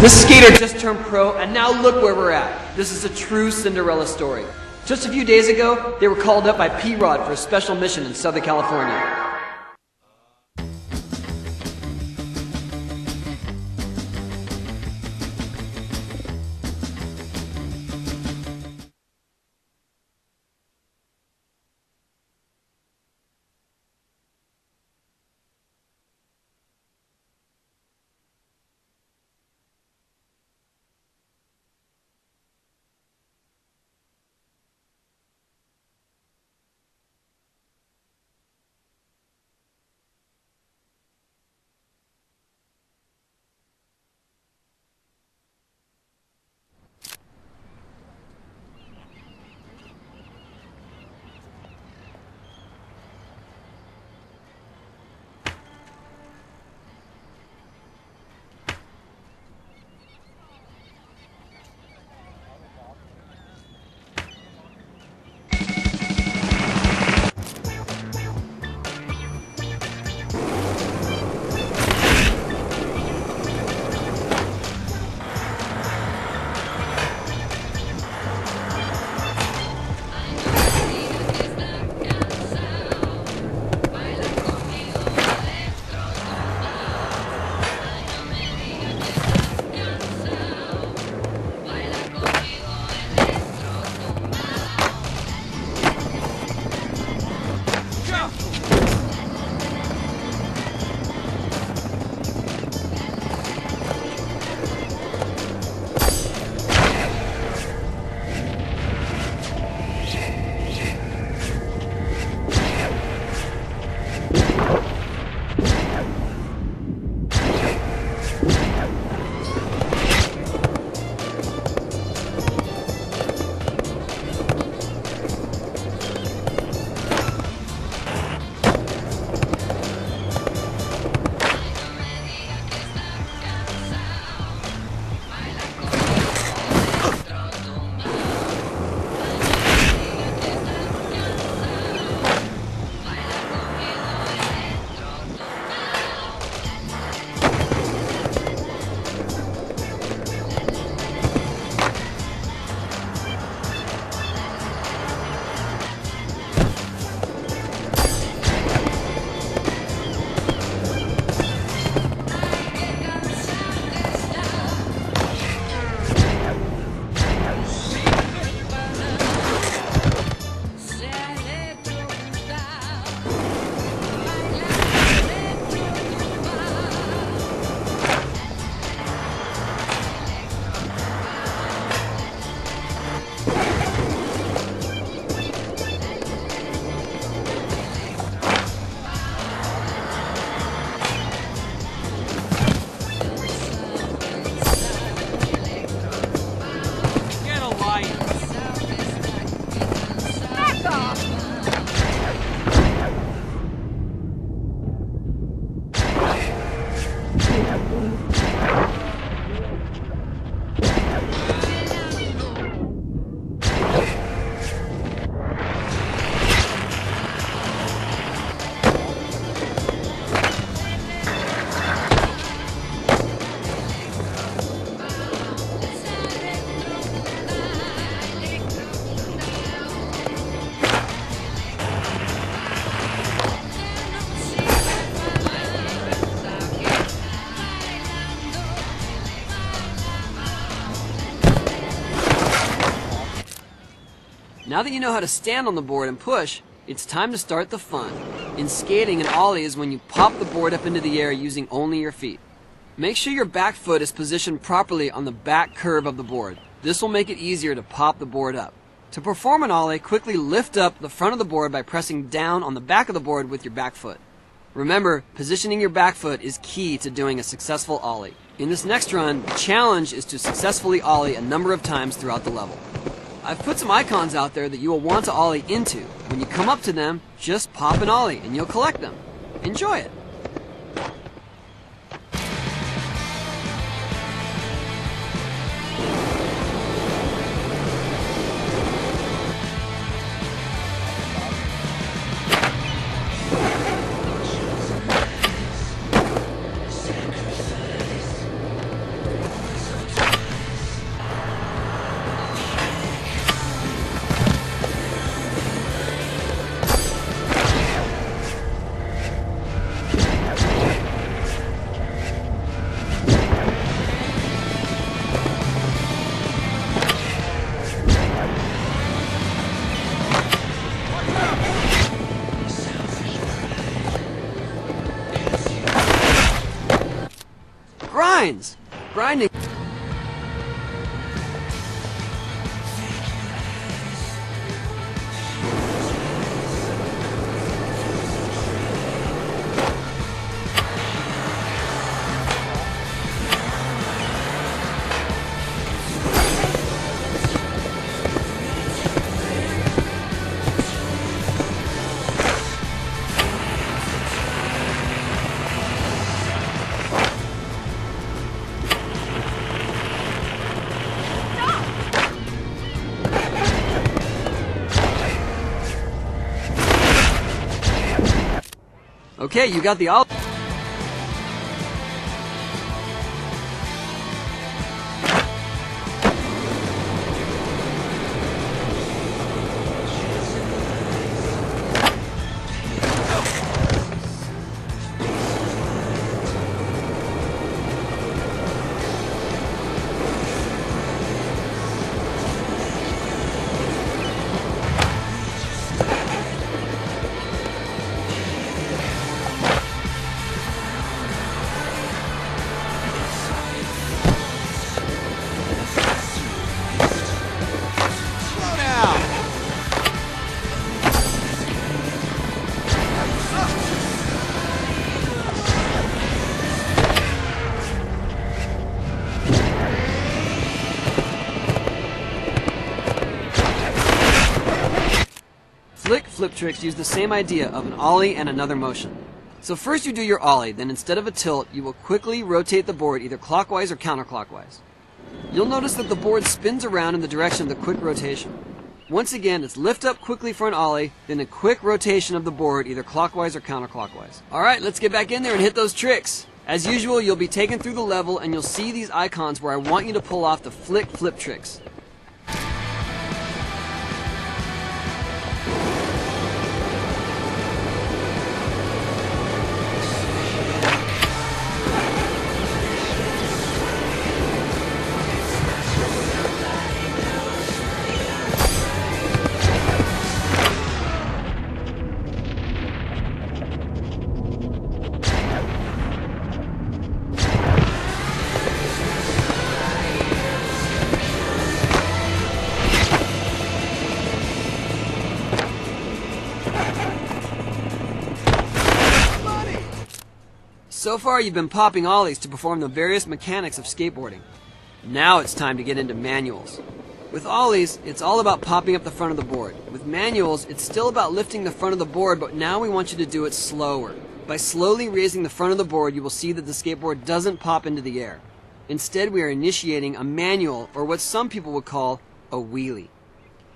This skater just turned pro, and now look where we're at. This is a true Cinderella story. Just a few days ago, they were called up by P-Rod for a special mission in Southern California. Now that you know how to stand on the board and push, it's time to start the fun. In skating, an ollie is when you pop the board up into the air using only your feet. Make sure your back foot is positioned properly on the back curve of the board. This will make it easier to pop the board up. To perform an ollie, quickly lift up the front of the board by pressing down on the back of the board with your back foot. Remember, positioning your back foot is key to doing a successful ollie. In this next run, the challenge is to successfully ollie a number of times throughout the level. I've put some icons out there that you will want to ollie into. When you come up to them, just pop an ollie and you'll collect them. Enjoy it. Grinding. Okay, you got the all. Tricks use the same idea of an ollie and another motion. So first you do your ollie, then instead of a tilt, you will quickly rotate the board either clockwise or counterclockwise. You'll notice that the board spins around in the direction of the quick rotation. Once again, it's lift up quickly for an ollie, then a quick rotation of the board either clockwise or counterclockwise. Alright, let's get back in there and hit those tricks. As usual, you'll be taken through the level and you'll see these icons where I want you to pull off the flick flip tricks. So far, you've been popping ollies to perform the various mechanics of skateboarding. Now it's time to get into manuals. With ollies, it's all about popping up the front of the board. With manuals, it's still about lifting the front of the board, but now we want you to do it slower. By slowly raising the front of the board, you will see that the skateboard doesn't pop into the air. Instead, we are initiating a manual, or what some people would call a wheelie.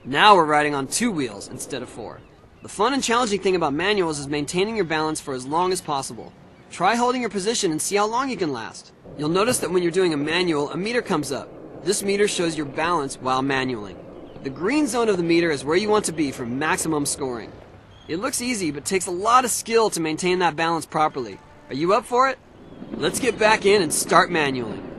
Now we're riding on two wheels instead of four. The fun and challenging thing about manuals is maintaining your balance for as long as possible. Try holding your position and see how long you can last. You'll notice that when you're doing a manual, a meter comes up. This meter shows your balance while manualing. The green zone of the meter is where you want to be for maximum scoring. It looks easy, but takes a lot of skill to maintain that balance properly. Are you up for it? Let's get back in and start manualing.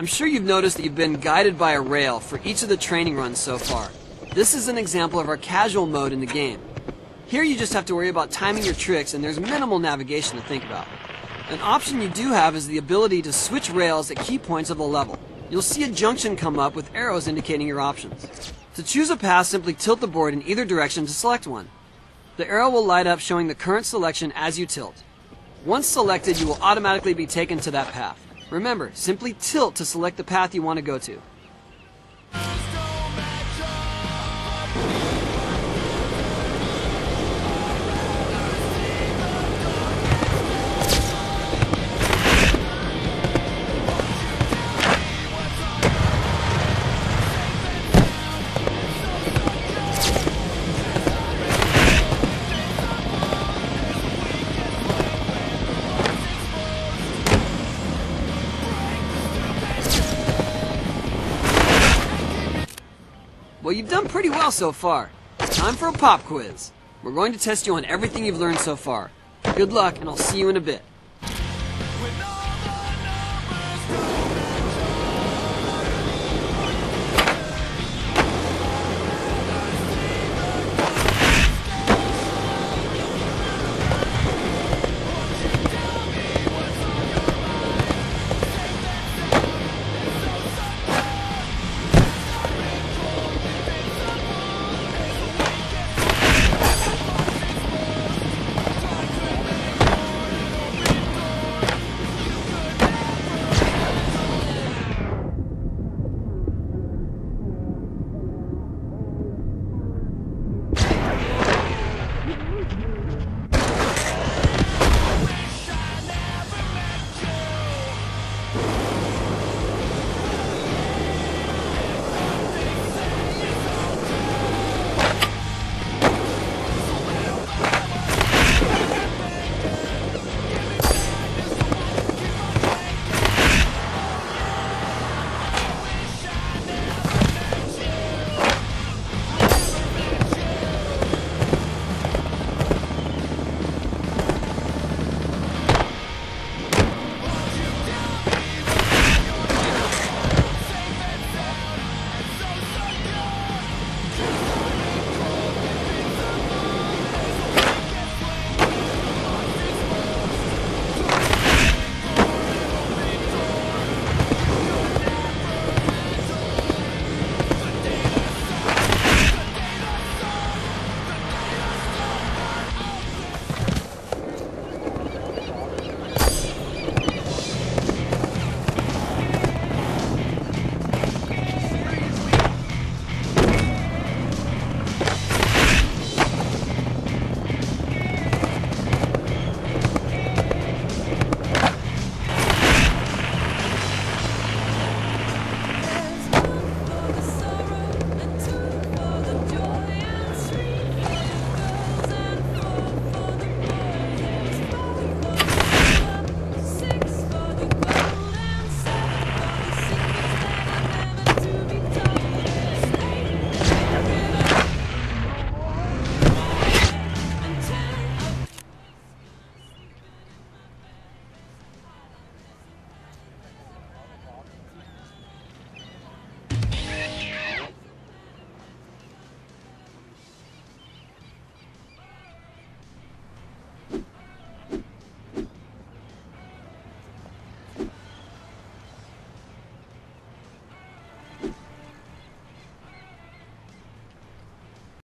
I'm sure you've noticed that you've been guided by a rail for each of the training runs so far. This is an example of our casual mode in the game. Here you just have to worry about timing your tricks and there's minimal navigation to think about. An option you do have is the ability to switch rails at key points of the level. You'll see a junction come up with arrows indicating your options. To choose a path, simply tilt the board in either direction to select one. The arrow will light up showing the current selection as you tilt. Once selected, you will automatically be taken to that path. Remember, simply tilt to select the path you want to go to. Done pretty well so far. Time for a pop quiz. We're going to test you on everything you've learned so far. Good luck, and I'll see you in a bit.